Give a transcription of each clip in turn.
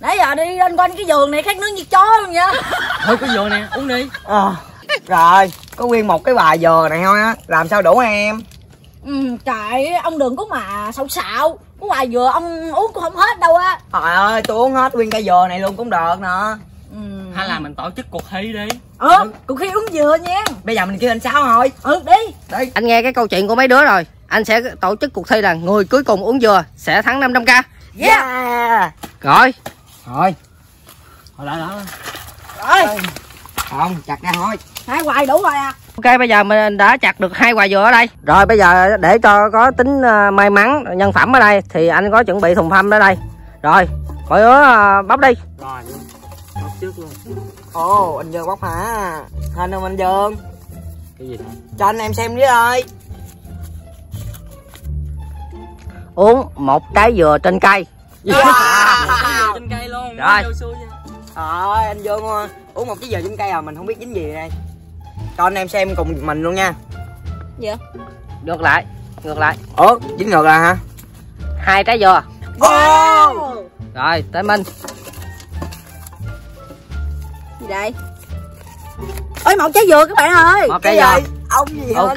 nãy giờ đi lên quanh cái giường này khác nướng như chó luôn nha. Thôi có vô nè uống đi. Ờ, rồi có nguyên một cái bài dừa này thôi á làm sao đủ em? Ừ trời ông đừng có mà xạo xạo. Cái hoài vừa ông uống cũng không hết đâu á. Trời ơi tôi uống hết nguyên cây dừa này luôn cũng được nè ừ. Hay là mình tổ chức cuộc thi đi. Ừ. cũng khi uống dừa nha. Bây giờ mình kêu anh sáu thôi. Ừ đi. Đi. Anh nghe cái câu chuyện của mấy đứa rồi. Anh sẽ tổ chức cuộc thi là người cuối cùng uống dừa sẽ thắng 500k yeah. Rồi thôi thôi lại đó rồi không chặt ra thôi. Hai hoài đủ rồi à. Ok bây giờ mình đã chặt được hai quả dừa ở đây. Rồi bây giờ để cho có tính ờ, may mắn nhân phẩm ở đây thì anh có chuẩn bị thùng phăm ở đây. Rồi mọi đứa ờ, bóc đi. Rồi. Bóc trước luôn. Ồ anh dương bóc hả? Hình không anh dương cái gì? Cho anh em xem với ơi. Uống một trái dừa trên cây. Wow. Rồi. vô ơi, anh ơi, uống một trái dừa trên cây à mình không biết dính gì đây. Cho anh em xem cùng mình luôn nha. vậy ngược lại ngược lại Ủa, dính ngược là hả? hai trái dừa Wow. rồi tới minh gì đây ơi một trái dừa các bạn ơi một Cái trái dừa Ông gì? Ok.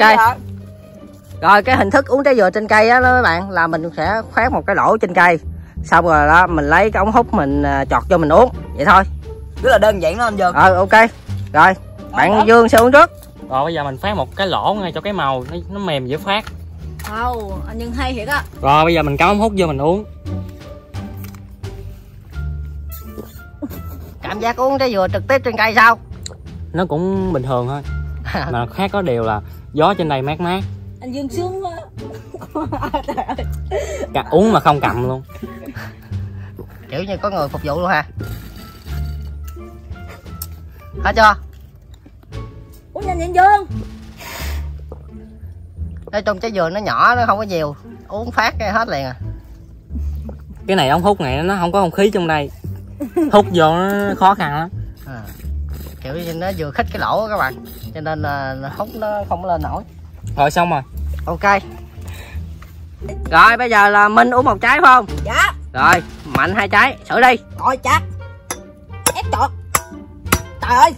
rồi cái hình thức uống trái dừa trên cây á đó các bạn là mình sẽ khoét một cái lỗ trên cây xong rồi đó mình lấy cái ống hút mình à, chọt cho mình uống vậy thôi. Rất là đơn giản đó anh Dương. rồi ok. Rồi bạn dương sẽ uống trước. Rồi bây giờ mình phát một cái lỗ ngay cho cái màu nó, nó mềm dễ phát. Ồ, anh nhân hay thiệt á. Rồi bây giờ mình cắm ống hút vô mình uống. Cảm giác uống trái dừa trực tiếp trên cây sao? Nó cũng bình thường thôi. Mà khác có điều là gió trên đây mát mát. Anh Dương sướng Cả, uống mà không cầm luôn. Kiểu như có người phục vụ luôn ha hết chưa? Uống nhanh nhanh Dương nói chung trái dừa nó nhỏ nó không có nhiều. Uống phát cái hết liền à. Cái này ống hút này nó không có không khí trong đây. Hút vô nó khó khăn lắm. À. kiểu như nó vừa khích cái lỗ á các bạn. Cho nên là hút nó không lên nổi. Rồi xong rồi. Ok rồi bây giờ là minh uống một trái phải không? Dạ. Rồi mạnh hai trái xử đi. Rồi chắc Ép trọt Trời ơi.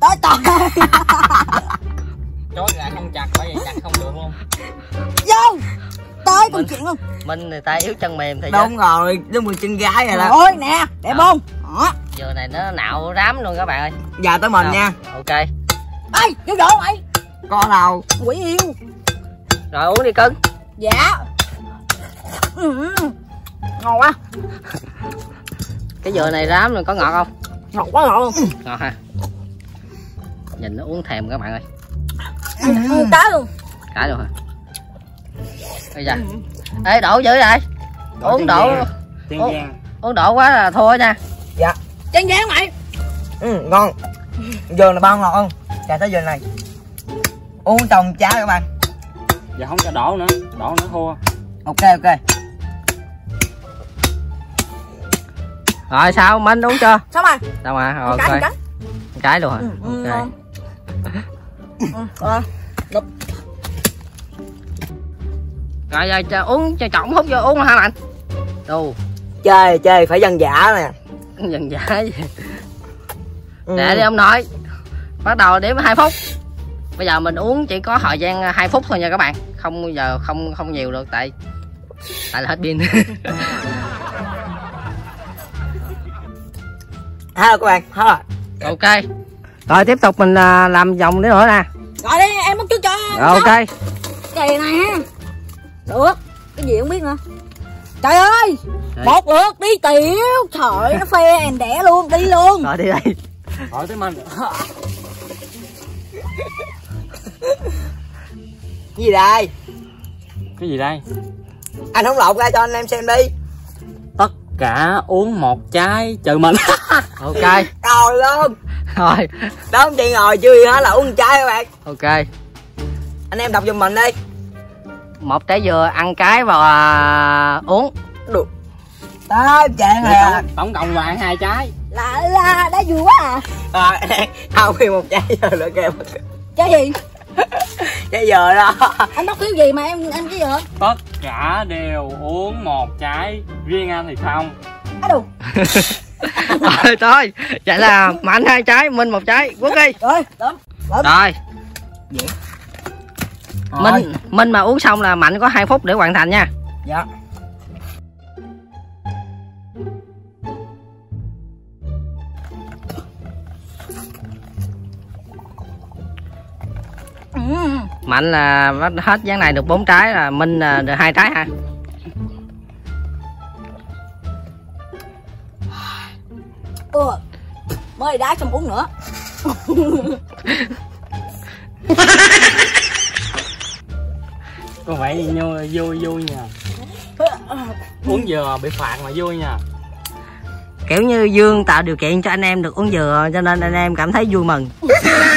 Tới trời chối lại không chặt bởi vì chặt không được luôn Vô. Tới công chuyện luôn. Minh người ta yếu chân mềm thì Đúng rồi, đúng rồi chân gái rồi đó. Rồi nè Đẹp không? Đó. Dừa này nó nạo rám luôn các bạn ơi. Giờ tới mình Rồi, nha. ok. Ê vô đổ mày Có đâu. Quỷ yêu. Rồi uống đi cưng Dạ ừ. Ngon quá cái dừa này rám rồi có ngọt không Ngọt quá ngọt luôn ngọt ha nhìn nó uống thèm các bạn ơi ừ. Cá luôn cả luôn hả bây giờ ê đổ dữ vậy uống đổ tiên Ủa? giang uống đổ quá là thua nha Dạ. Chán chán mày Ừ, ngon. Dừa này bao ngọt không? Chà tới dừa này. Uống trong trái các bạn. Giờ không cho đổ nữa đổ nữa thua Ok ok. rồi sao? Minh uống chưa? Sao mà? Rồi Cái ok. cái. Một trái luôn hả? Ừ, ừ, ok. ừ. Rồi rồi giờ cho uống cho chọn hút vô uống hả bạn? Đồ Chơi chơi phải dân dã nè. dần dã gì Ừ. để đi ông nội. Bắt đầu đếm 2 phút bây giờ mình uống chỉ có thời gian 2 phút thôi nha các bạn. Không bao giờ không không nhiều được tại tại là hết pin. Rồi các bạn, rồi. ok. Rồi tiếp tục mình à, làm vòng nữa nè. Rồi đi em mất trước cho. Rồi ok. Kỳ này ha Được Cái gì không biết nữa. Trời ơi Trời. Một lượt đi tiểu. Trời nó phê em đẻ luôn Đi luôn. Rồi đi đây. Hỏi tới mình gì đây? cái gì đây Anh không lột ra cho anh em xem đi. tất cả uống một trái trừ mình ok Rồi luôn. rồi Đó không chị ngồi chưa gì hết là uống một trái các bạn. ok Anh em đọc giùm mình đi. một trái dừa ăn cái và à, uống Được. Đó, rồi à. tổng cộng là ăn hai trái Là là đã vui quá à Rồi, không nguyên một trái dừa nữa kìa. Cái gì Trái dừa đó. Anh bắt cái gì mà em em cái gì hả? Tất cả đều uống một trái riêng anh thì không. Á đủ rồi thôi. Vậy là mạnh hai trái minh một trái. Quốc đi. Rồi lớn rồi. Rồi. minh minh mà uống xong là mạnh có 2 phút để hoàn thành nha. Dạ mạnh là hết ván này được 4 trái là minh là được hai trái ha ừ. mới đá xong uống nữa. Vẻ gì nhô vui vui nha uống dừa bị phạt mà vui nha kiểu như dương tạo điều kiện cho anh em được uống dừa cho nên anh em cảm thấy vui mừng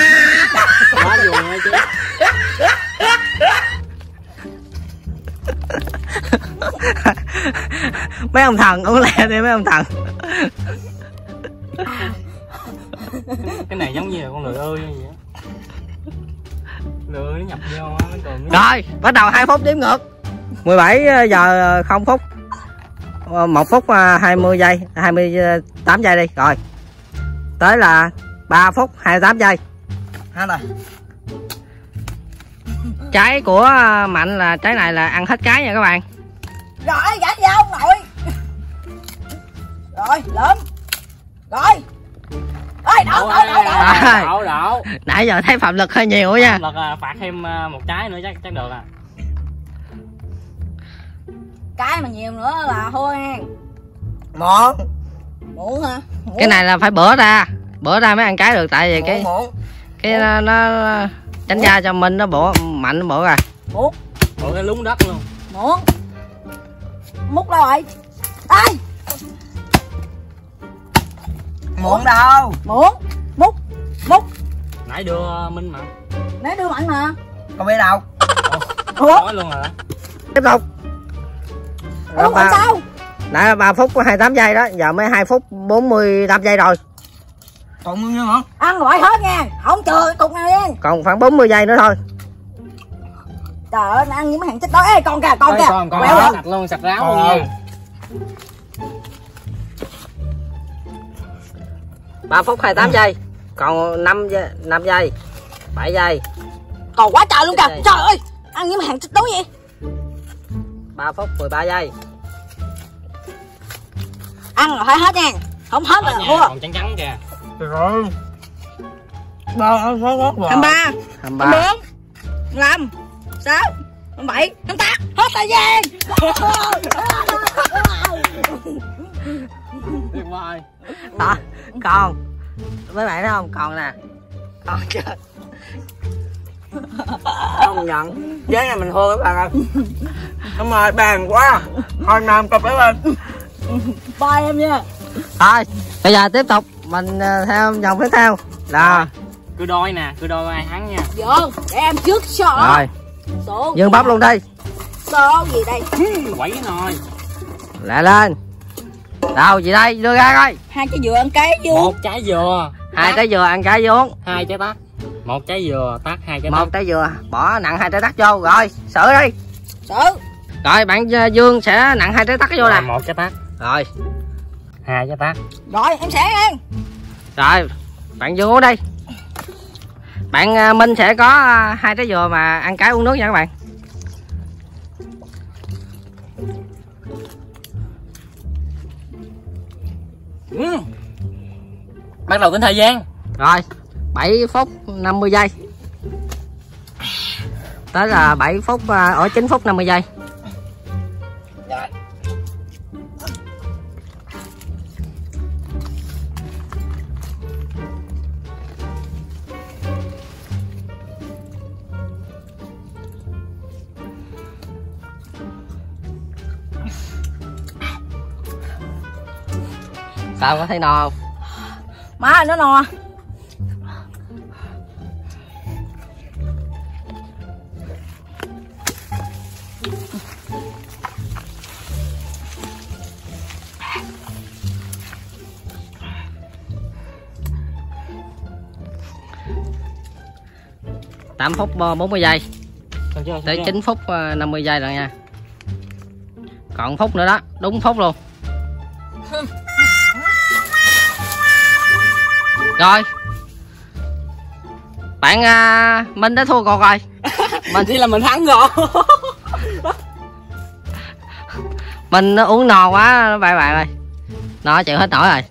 mấy ông thần uống lẹ đi mấy ông thần. Cái này giống như là con lười ơi vậy á. Lười nó nhập vô á nó còn rồi bắt đầu 2 phút đếm ngược. 17 giờ 0 phút. 1 phút à, 20 giây 28 giây đi. Rồi. Tới là 3 phút 28 giây. Hết rồi. Trái của mạnh là trái này là ăn hết cái nha các bạn rồi gãy ra ông nội. Rồi lớn rồi. Ơi đổ đổ đổ đổ đổ nãy giờ thấy phạm lực hơi nhiều nha. Lật à, phạt thêm à, một trái nữa chắc chắc được à. Cái mà nhiều nữa là thôi muộn muộn hả? Muộn. cái này là phải bữa ra. Bữa ra mới ăn cái được tại vì muộn cái muộn. cái nó, nó tránh ra cho mình nó bổ mạnh nó bổ rồi. Muộn. Ủa cái lúng đất luôn. Muộn múc đâu rồi ai muộn đâu? Muộn múc múc. Nãy đưa minh mà. Nãy đưa mạnh mà. Con biết đâu. Ủa? Nói luôn rồi đó tiếp tục. Ủa ba, làm sao? Nãy là 3 phút có 28 giây đó giờ mới 2 phút 45 giây rồi. Còn bao nhiêu hả? Ăn gọi hết nha. Không chừa cục nào nha còn khoảng 40 giây nữa thôi trời ơi ăn những mấy hàng chết đói ê con kìa con kìa. còn còn quẹo sạch luôn sạch ráo luôn nha. 3 phút 28 giây. Còn 5 giây 5 giây 7 giây. Còn quá trời luôn kìa. Trời ơi ăn những mấy hàng chết đói vậy. 3 phút 13 giây. Ăn là phải hết nha. Không hết là thua. còn trắng trắng kìa. Rồi ba sáu ngót rồi hai ba. 23 bốn. Năm sáu bảy tám tám. Hết thời gian. Tuyệt vời. Đó còn mấy bạn thấy không? Còn nè. Còn chưa không nhận. Giấy này mình thua các bạn ơi. Cảm ơn bàn quá. Thôi nam cặp ấy lên. Bye em nha. Thôi bây giờ tiếp tục. Mình ờ, theo vòng tiếp theo. Là cứ đôi nè cứ đôi ai thắng nha. Để em trước số rồi dương bắp luôn đi. Số gì đây? Quẩy nồi lại lên. Đâu gì đây? Đưa ra coi. Hai cái dừa ăn cái vô một trái dừa. Hai trái dừa ăn trái vuông hai trái tắt. Một trái dừa tắt hai trái một tắt. trái dừa. Bỏ nặng hai trái tắc vô. Rồi xử đi. Sự rồi bạn ờ, dương sẽ nặng hai trái tắc vô nè. Một trái tắt. Rồi. Hai trái tắt. Rồi em sẽ ăn. Rồi bạn dương uống đi bạn ờ, minh sẽ có ờ, hai trái dừa mà ăn cái uống nước nha các bạn. Ừ. bắt đầu tính thời gian. Rồi 7 phút 50 giây. Tới là 7 phút ờ, ở 9 phút 50 giây sao có thấy no không? Má nó no tám phút ờ, 40 giây. Tới chưa? 9 phút ờ, 50 giây rồi nha. Còn phút nữa đó đúng phút luôn rồi. Bạn à, minh đã thua cuộc rồi. Mình chỉ là mình thắng rồi mình nó uống no quá bye bạn ơi nó chịu hết nổi rồi